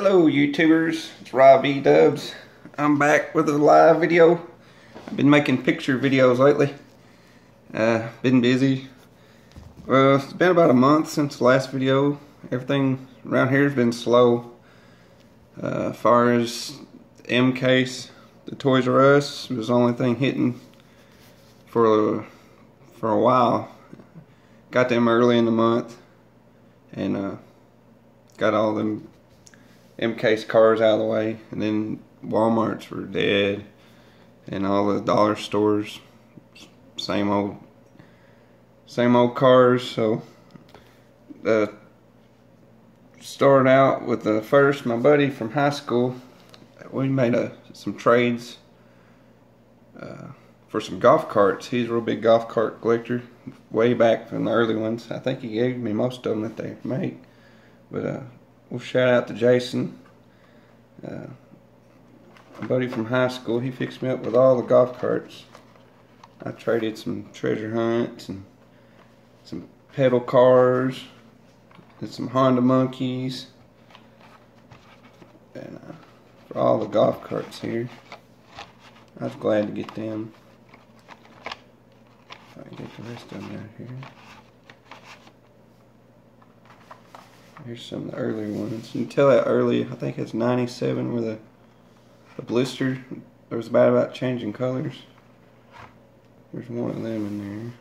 Hello YouTubers, it's Rob E. Dubs. I'm back with a live video. I've been making picture videos lately. Uh, been busy. Well, it's been about a month since the last video. Everything around here has been slow. Uh, as far as M case, the Toys R Us was the only thing hitting for for a while. Got them early in the month and uh, got all them M-Case cars out of the way and then Walmart's were dead and all the dollar stores same old same old cars so uh, started out with the first my buddy from high school we made a, some trades uh, for some golf carts. He's a real big golf cart collector way back from the early ones. I think he gave me most of them that they make but uh, we'll shout out to Jason. Uh, my buddy from high school, he fixed me up with all the golf carts. I traded some treasure hunts and some pedal cars and some Honda monkeys and uh, for all the golf carts here. I was glad to get them. If I can get the rest of them out here. Here's some of the earlier ones. You can tell that early, I think it's 97 with a, a blister. There was bad about changing colors. There's one of them in there.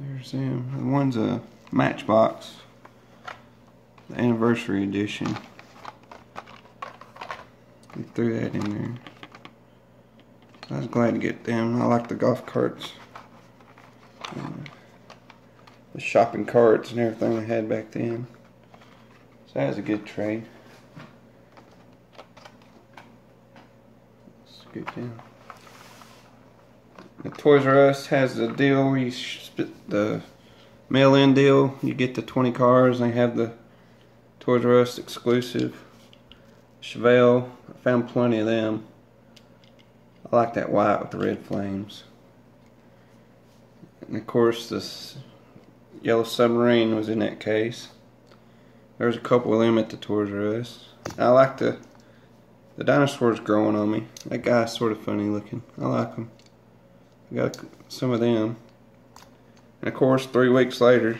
There's them. The one's a Matchbox. The anniversary edition. We threw that in there. I was glad to get them. I like the golf carts the shopping carts and everything they had back then. So that was a good trade. Get down. The Toys R Us has the deal where you split the mail-in deal. You get the 20 cars. They have the Toys R Us exclusive. Chevelle. I found plenty of them. I like that white with the red flames. And of course this Yellow Submarine was in that case. There's a couple of them at the Toys R Us. I like the the dinosaurs growing on me. That guy's sort of funny looking. I like him. I got some of them. And of course, three weeks later,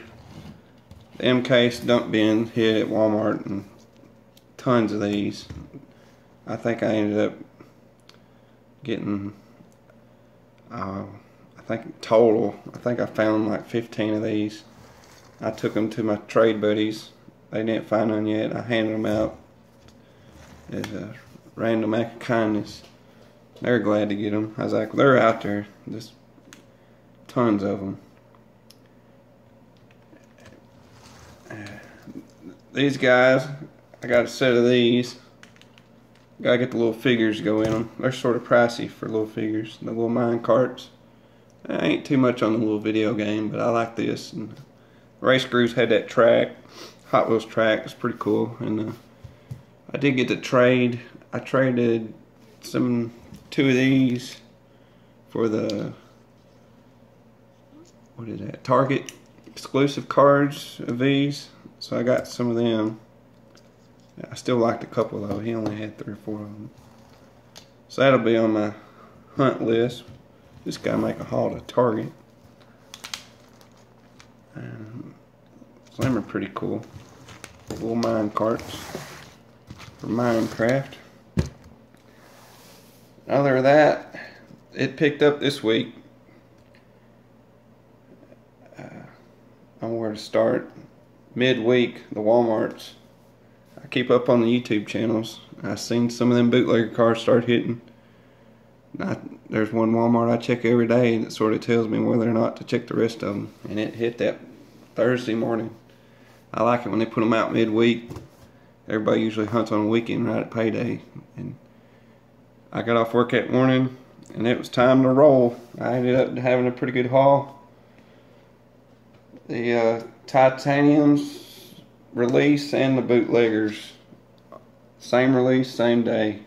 the M-Case dump bin hit at Walmart and tons of these. I think I ended up getting uh, I think total, I think I found like 15 of these. I took them to my trade buddies. They didn't find none yet. I handed them out as a random act of kindness. They're glad to get them. I was like, they're out there. Just tons of them. These guys, I got a set of these. Gotta get the little figures to go in them. They're sort of pricey for little figures. The little mine carts. I eh, ain't too much on the little video game, but I like this. And Race Grooves had that track, Hot Wheels track. It's pretty cool. And uh, I did get to trade. I traded some two of these for the what is that? Target exclusive cards of these. So I got some of them. I still liked a couple though. He only had three or four of them. So that'll be on my hunt list. This guy make a haul to Target. Um, some are pretty cool. Little mine carts for Minecraft. Other than that, it picked up this week. Uh, I know where to start. Midweek, the Walmarts. I keep up on the YouTube channels. I've seen some of them bootlegger cars start hitting. I, there's one Walmart I check every day that sort of tells me whether or not to check the rest of them. And it hit that Thursday morning. I like it when they put them out midweek. Everybody usually hunts on a weekend right at payday. And I got off work that morning and it was time to roll. I ended up having a pretty good haul. The uh, Titaniums release and the bootleggers, same release, same day,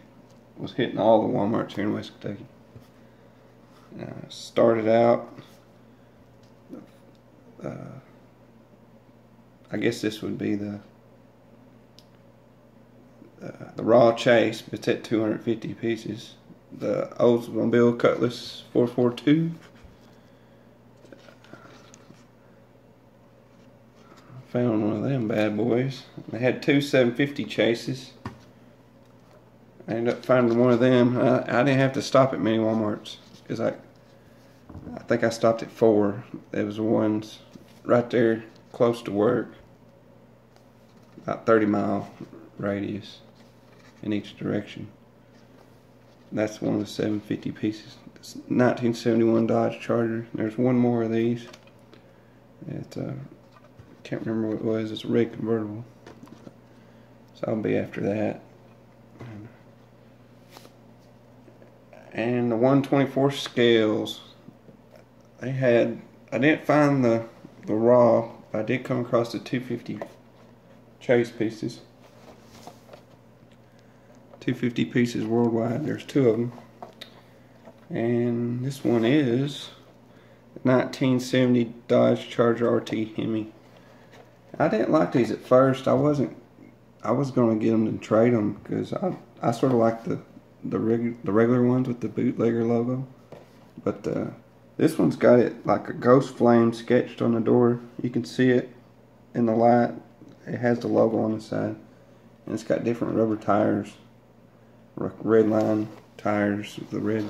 was hitting all the Walmarts here in West Kentucky. Uh, started out, uh, I guess this would be the uh, the raw chase, but it's at 250 pieces. The Oldsmobile Cutlass 442. Found one of them bad boys. They had two 750 chases. I ended up finding one of them. I, I didn't have to stop at many Walmarts because I, I think I stopped at four. There was ones right there close to work, about 30 mile radius in each direction. That's one of the 750 pieces. It's 1971 Dodge Charger. There's one more of these. It uh, can't remember what it was. It's a rig convertible. So I'll be after that. And the 124 scales. They had. I didn't find the the raw. But I did come across the 250 chase pieces. 250 pieces worldwide. There's two of them. And this one is 1970 Dodge Charger RT Hemi. I didn't like these at first. I wasn't. I was going to get them to trade them because I I sort of like the the reg, the regular ones with the bootlegger logo, but uh, this one's got it like a ghost flame sketched on the door. You can see it in the light. It has the logo on the side, and it's got different rubber tires red line tires the red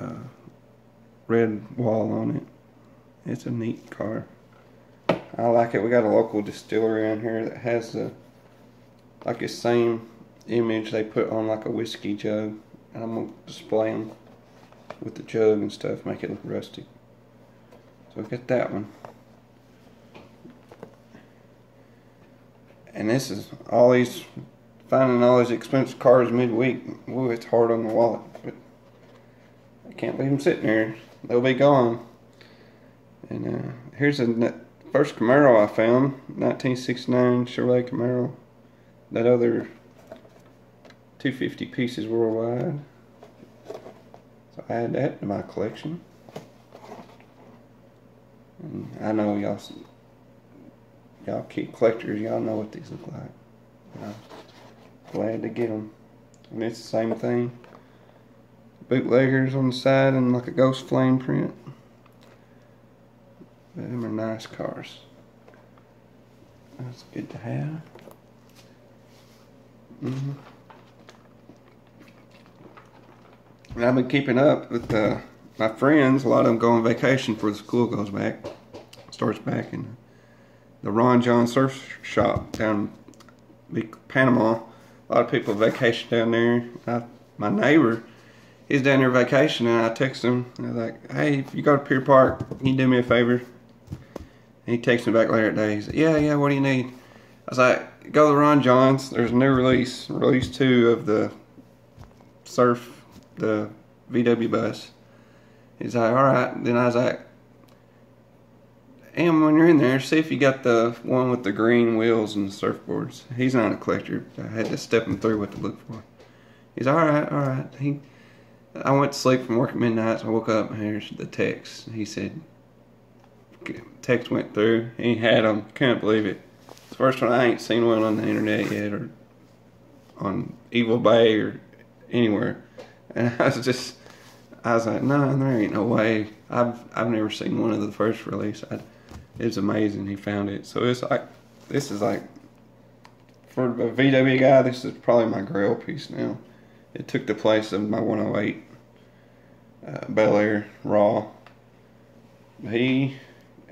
uh, red wall on it. It's a neat car. I like it. We got a local distillery around here that has the like the same image they put on like a whiskey jug. And I'm gonna display them with the jug and stuff, make it look rustic. So I've got that one. And this is all these finding all these expensive cars midweek, ooh, it's hard on the wallet. But I can't leave them sitting there. They'll be gone. And uh, here's the first Camaro I found, 1969 Chevrolet Camaro. That other 250 pieces worldwide. So I add that to my collection. And I know y'all, y'all keep collectors, y'all know what these look like. Know glad to get them. And it's the same thing. Bootleggers on the side and like a ghost flame print. But them are nice cars. That's good to have. Mm -hmm. And I've been keeping up with uh, my friends. A lot of them go on vacation before the school goes back, starts back in the Ron Jon Surf Shop down in Panama a lot of people vacation down there. I, my neighbor, he's down there vacation, and I text him. I was like, "Hey, if you go to Pier Park, can you do me a favor?" And he texts me back later that day. He said, "Yeah, yeah. What do you need?" I was like, "Go to Ron Jon's. There's a new release, release two of the Surf, the VW bus." He's like, "All right." Then I was like, and when you're in there, see if you got the one with the green wheels and the surfboards. He's not a collector. I had to step him through what to look for. He's all right, all right. He, I went to sleep from work at midnight, so I woke up and here's the text. He said, text went through. He had them. Can't believe it. It's the first one I ain't seen one on the internet yet or on Evil Bay or anywhere. And I was just, I was like, no, there ain't no way. I've I've never seen one of the first release. I, it's amazing he found it. So it's like this is like for a VW guy, this is probably my grail piece now. It took the place of my 108 uh, Bel Air Raw. He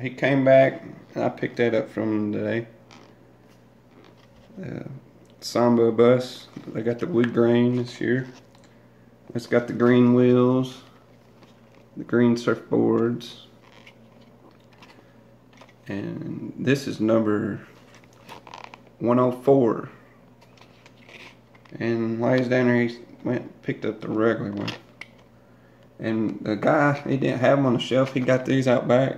he came back and I picked that up from him today. Uh, Samba bus. They got the wood grain this year. It's got the green wheels, the green surfboards, and this is number 104 and he's down there he went picked up the regular one. And the guy he didn't have them on the shelf he got these out back.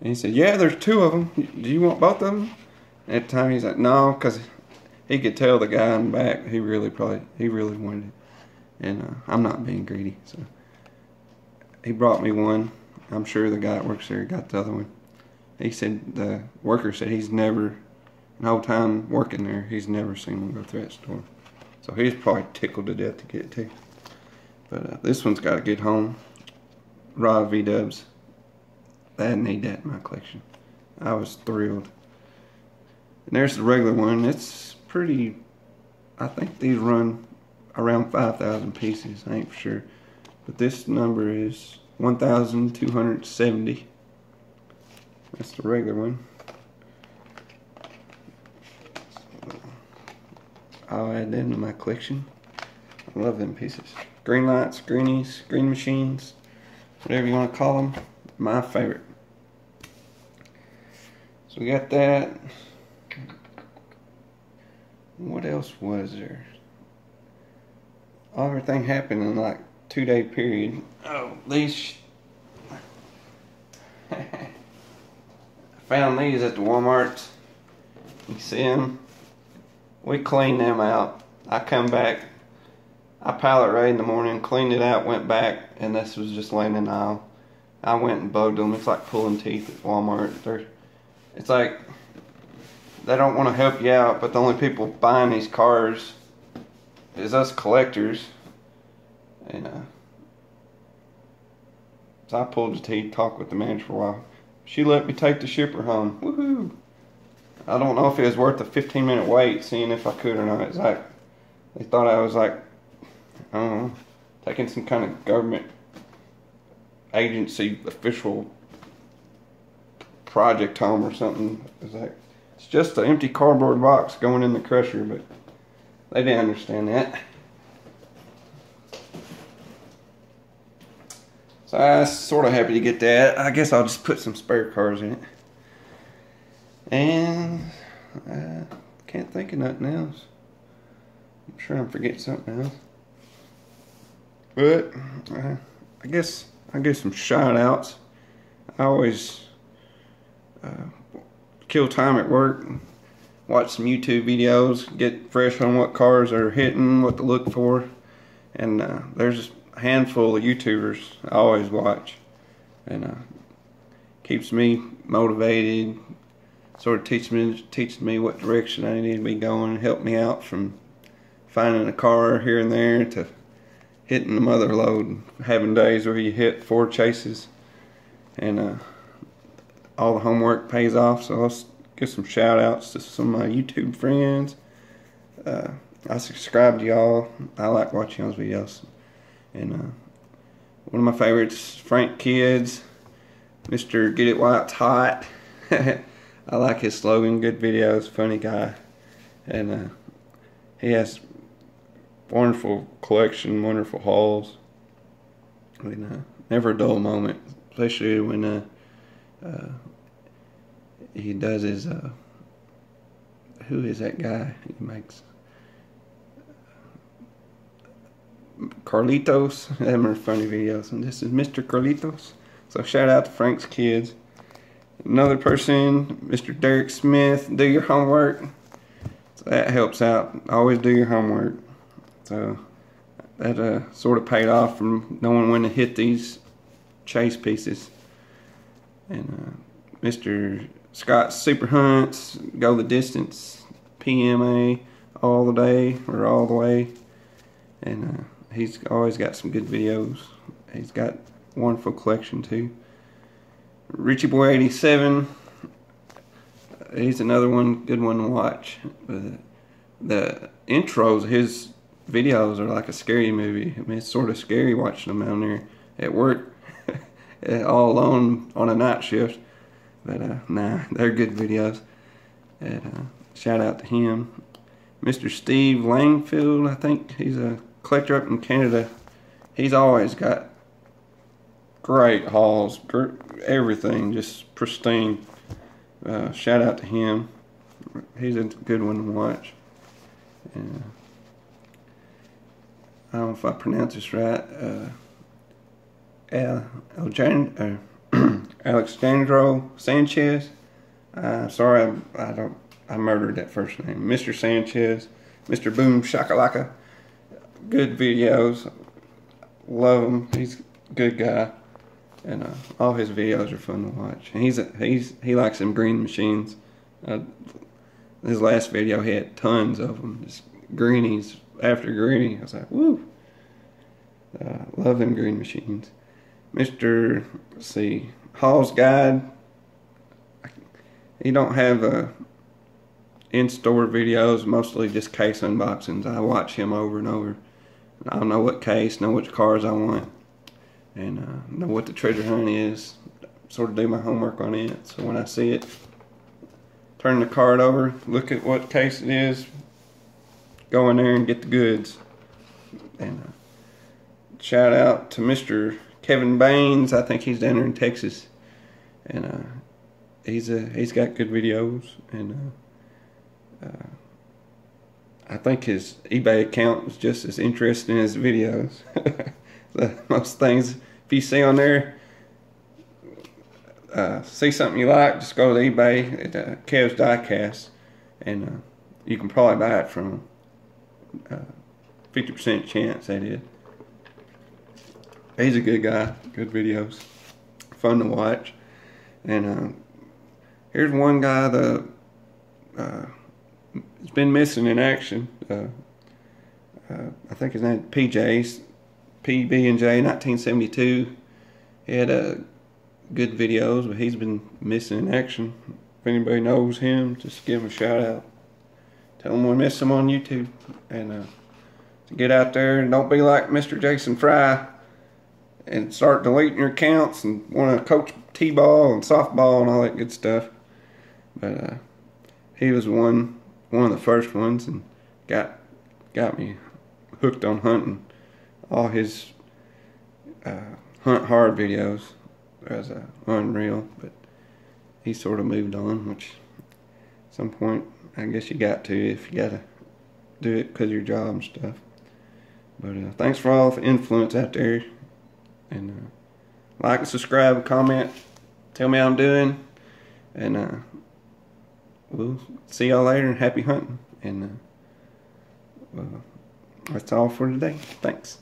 And he said yeah there's two of them do you want both of them at the time he's like no because he could tell the guy in the back he really probably he really wanted it and uh, I'm not being greedy so he brought me one I'm sure the guy that works there got the other one he said the worker said he's never, the whole time working there, he's never seen one go through that store. So he's probably tickled to death to get to. But uh, this one's got a good home. Raw V Dubs. I need that in my collection. I was thrilled. And there's the regular one. It's pretty. I think these run around 5,000 pieces. I ain't for sure. But this number is 1,270. That's the regular one. I'll add that to my collection. I love them pieces. Green lights, greenies, green machines, whatever you want to call them. My favorite. So we got that. What else was there? Everything happened in like two day period. Oh, these. I found these at the Walmart. You see them? We cleaned them out. I come back. I pallet right in the morning, cleaned it out, went back, and this was just laying in the aisle. I went and bugged them. It's like pulling teeth at Walmart. They're, it's like they don't want to help you out, but the only people buying these cars is us collectors. And uh, so I pulled the teeth, talked with the manager for a while. She let me take the shipper home. Woohoo! I don't know if it was worth a 15 minute wait, seeing if I could or not. It's like they thought I was like, I don't know, taking some kind of government agency official project home or something. It's like it's just an empty cardboard box going in the crusher, but they didn't understand that. So I was sort of happy to get that. I guess I'll just put some spare cars in it. And I can't think of nothing else. I'm sure I'm forgetting something else. But uh, I guess I give some shout outs. I always uh, kill time at work, watch some YouTube videos, get fresh on what cars are hitting, what to look for. And uh, there's a handful of YouTubers I always watch. And uh, keeps me motivated, sort of teaches me teaches me what direction I need to be going, help me out from finding a car here and there to hitting the mother load, having days where you hit four chases, and uh, all the homework pays off. So I'll give some shout outs to some of my YouTube friends. Uh, I subscribe to y'all. I like watching those videos. And uh, one of my favorites, Frank Kids, Mr. Get It While It's Hot. I like his slogan, good videos, funny guy. And uh, he has wonderful collection, wonderful hauls. And, uh, never a dull moment, especially when uh, uh, he does his. Uh, who is that guy? He makes Carlitos. Them are funny videos, and this is Mr. Carlitos. So shout out to Frank's kids. Another person, Mr. Derek Smith. Do your homework. So that helps out. Always do your homework. So that uh, sort of paid off from knowing when to hit these chase pieces. And uh, Mr. Scott Super Hunts, Go the Distance, PMA, all the day or all the way. And uh, he's always got some good videos. He's got wonderful collection too. Richie Boy 87, he's another one, good one to watch. Uh, the intros, his videos are like a scary movie. I mean, it's sort of scary watching them down there at work, all alone on a night shift. But uh, nah, they're good videos. And uh, shout out to him. Mr. Steve Langfield, I think he's a collector up in Canada. He's always got great hauls, everything just pristine. Uh, shout out to him. He's a good one to watch. And, uh, I don't know if I pronounce this right. Uh, El, uh, Alexandro Sanchez. Uh, sorry, I, I, don't. I murdered that first name. Mr. Sanchez, Mr. Boom Shakalaka. Good videos. Love him. He's a good guy. and uh, all his videos are fun to watch. And he's a, he's he likes them green machines. Uh, his last video he had tons of them, just greenies after greenie. I was like, woo! Uh, love them green machines. Mister, see, Hall's Guide. He don't have uh, in-store videos, mostly just case unboxings. I watch him over and over. I know what case, know which cars I want, and uh, know what the treasure hunt is. Sort of do my homework on it. So when I see it, turn the card over, look at what case it is, go in there and get the goods. And uh, shout out to Mr. Kevin Baines. I think he's down there in Texas, and uh, he's a he's got good videos and. Uh, uh I think his eBay account was just as interesting as videos. most things, if you see on there, uh, see something you like, just go to eBay at uh, Kev's Diecast, and uh, you can probably buy it from 50% uh, chance that is. He's a good guy, good videos, fun to watch. And uh, here's one guy, that uh, has been missing in action. Uh, uh, I think his name is PJ's PB and J, 1972. He had uh, good videos, but he's been missing in action. If anybody knows him, just give him a shout out. Tell him we miss him on YouTube, and uh, to get out there and don't be like Mr. Jason Fry and start deleting your accounts and want to coach t-ball and softball and all that good stuff. But uh, he was one one of the first ones and got got me hooked on hunting. All his uh, hunt hard videos was uh, unreal, but he sort of moved on, which at some point I guess you got to if you got to do it because your job and stuff. But uh, thanks for all the influence out there. And uh, like subscribe, comment, tell me how I'm doing. And uh, we'll see y'all later and happy hunting. And uh, that's all for today. Thanks.